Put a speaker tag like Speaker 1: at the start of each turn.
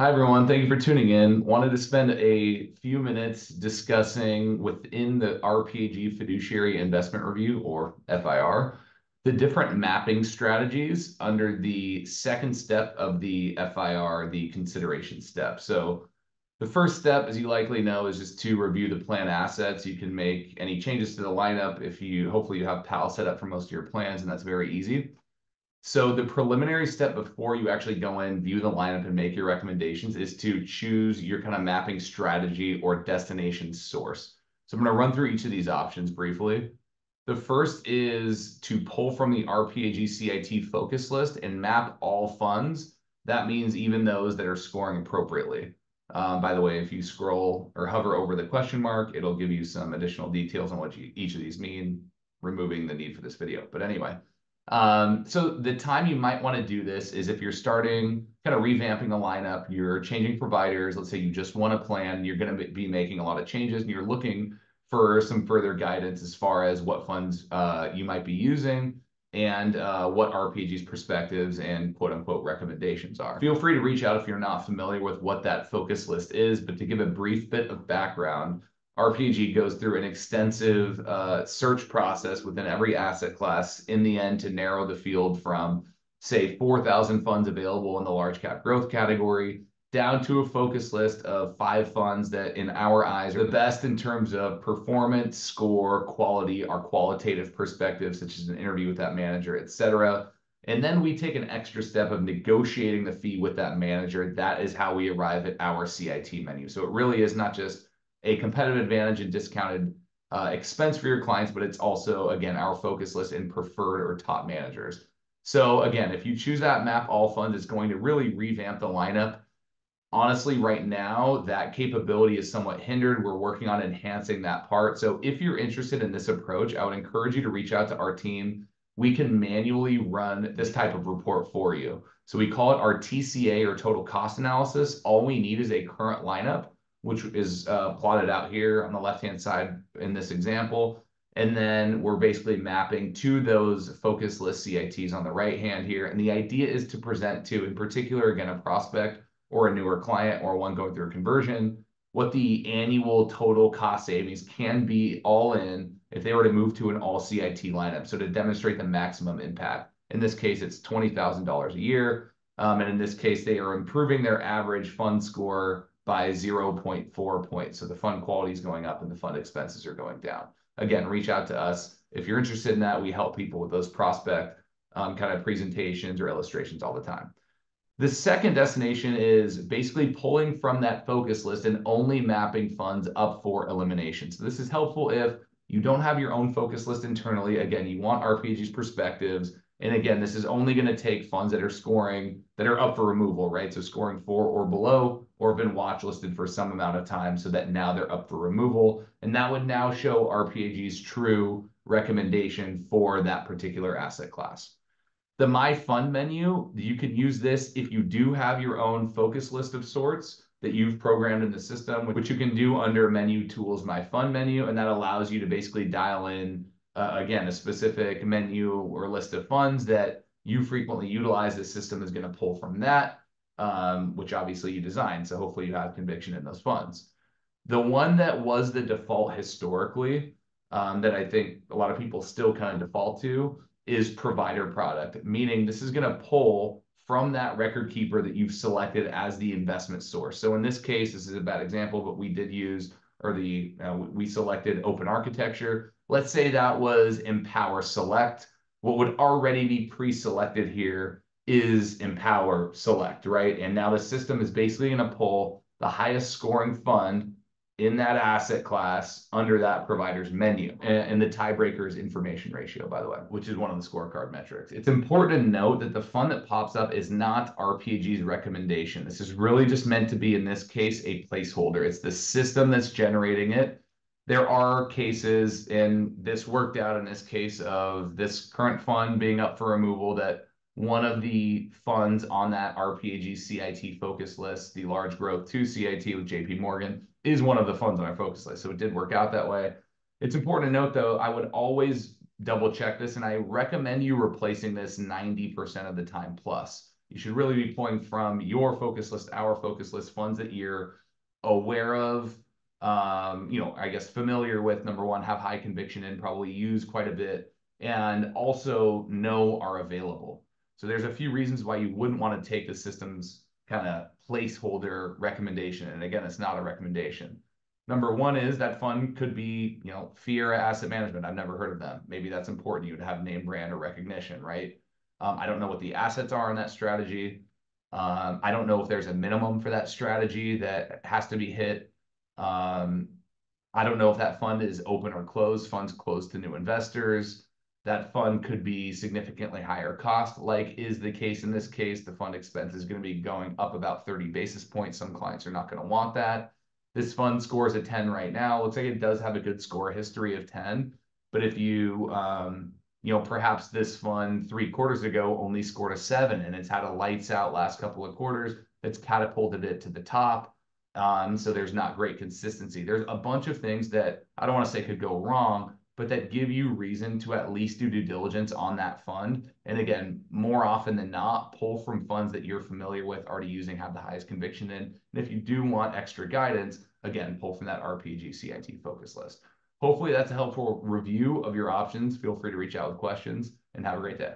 Speaker 1: Hi, everyone. Thank you for tuning in. Wanted to spend a few minutes discussing within the RPAG Fiduciary Investment Review, or FIR, the different mapping strategies under the second step of the FIR, the consideration step. So the first step, as you likely know, is just to review the plan assets. You can make any changes to the lineup if you hopefully you have PAL set up for most of your plans, and that's very easy. So the preliminary step before you actually go in, view the lineup, and make your recommendations is to choose your kind of mapping strategy or destination source. So I'm going to run through each of these options briefly. The first is to pull from the RPAG CIT focus list and map all funds. That means even those that are scoring appropriately. Um, by the way, if you scroll or hover over the question mark, it'll give you some additional details on what you, each of these mean, removing the need for this video. But anyway, um, so the time you might want to do this is if you're starting kind of revamping the lineup, you're changing providers. Let's say you just want a plan, you're going to be making a lot of changes, and you're looking for some further guidance as far as what funds uh, you might be using and uh, what RPAG's perspectives and quote unquote recommendations are. Feel free to reach out if you're not familiar with what that focus list is, but to give a brief bit of background, RPAG goes through an extensive uh, search process within every asset class in the end to narrow the field from, say, 4,000 funds available in the large cap growth category down to a focus list of five funds that, in our eyes, are the best in terms of performance, score, quality, our qualitative perspective, such as an interview with that manager, et cetera. And then we take an extra step of negotiating the fee with that manager. That is how we arrive at our CIT menu. So it really is not just a competitive advantage and discounted uh, expense for your clients, but it's also, again, our focus list and preferred or top managers. So again, if you choose that map all funds, it's going to really revamp the lineup. Honestly, right now, that capability is somewhat hindered. We're working on enhancing that part. So if you're interested in this approach, I would encourage you to reach out to our team. We can manually run this type of report for you. So we call it our TCA or total cost analysis. All we need is a current lineup which is uh, plotted out here on the left-hand side in this example. And then we're basically mapping to those focus list CITs on the right hand here. And the idea is to present to, in particular, again, a prospect or a newer client or one going through a conversion, what the annual total cost savings can be all in if they were to move to an all CIT lineup. So to demonstrate the maximum impact. In this case, it's $20,000 a year. Um, and in this case, they are improving their average fund score by 0.4 points. So the fund quality is going up and the fund expenses are going down. Again, reach out to us. If you're interested in that, we help people with those prospect um, kind of presentations or illustrations all the time. The second destination is basically pulling from that focus list and only mapping funds up for elimination. So this is helpful if you don't have your own focus list internally. Again, you want RPAG's perspectives. And again, this is only going to take funds that are scoring, that are up for removal, right? So scoring four or below, or been watch listed for some amount of time so that now they're up for removal. And that would now show RPAG's true recommendation for that particular asset class. The My Fund menu, you can use this if you do have your own focus list of sorts that you've programmed in the system, which you can do under Menu Tools My Fund menu. And that allows you to basically dial in, uh, again, a specific menu or list of funds that you frequently utilize. The system is going to pull from that um, which obviously you design. So hopefully you have conviction in those funds. The one that was the default historically, um, that I think a lot of people still kind of default to, is provider product, meaning this is going to pull from that record keeper that you've selected as the investment source. So in this case, this is a bad example, but we did use, or the uh, we selected open architecture. Let's say that was Empower Select. What would already be pre-selected here is Empower Select, right? And now the system is basically going to pull the highest scoring fund in that asset class under that provider's menu. And, and, the tiebreakers information ratio, by the way, which is one of the scorecard metrics. It's important to note that the fund that pops up is not RPAG's recommendation. This is really just meant to be, in this case, a placeholder. It's the system that's generating it. There are cases, and this worked out in this case of this current fund being up for removal that one of the funds on that RPAG CIT focus list, the Large Growth 2 CIT with JP Morgan, is one of the funds on our focus list. So it did work out that way. It's important to note, though, I would always double check this, and I recommend you replacing this 90% of the time plus. You should really be pulling from your focus list, our focus list, funds that you're aware of, um, you know, I guess familiar with, number one, have high conviction in, probably use quite a bit, and also know are available. So there's a few reasons why you wouldn't want to take the system's kind of placeholder recommendation. And again, it's not a recommendation. Number one is that fund could be, you know, Fiera Asset Management. I've never heard of them. Maybe that's important You would have name brand or recognition, right? Um, I don't know what the assets are in that strategy. Um, I don't know if there's a minimum for that strategy that has to be hit. Um, I don't know if that fund is open or closed. Funds closed to new investors. That fund could be significantly higher cost, like is the case in this case. The fund expense is going to be going up about 30 basis points. Some clients are not going to want that. This fund scores a 10 right now. Looks like it does have a good score history of 10. But if you, um, you know, perhaps this fund three quarters ago only scored a seven and it's had a lights out last couple of quarters, it's catapulted it to the top. Um, so there's not great consistency. There's a bunch of things that I don't want to say could go wrong, but that give you reason to at least do due diligence on that fund. And again, more often than not, pull from funds that you're familiar with, already using, have the highest conviction in. And if you do want extra guidance, again, pull from that RPAG CIT focus list. Hopefully that's a helpful review of your options. Feel free to reach out with questions and have a great day.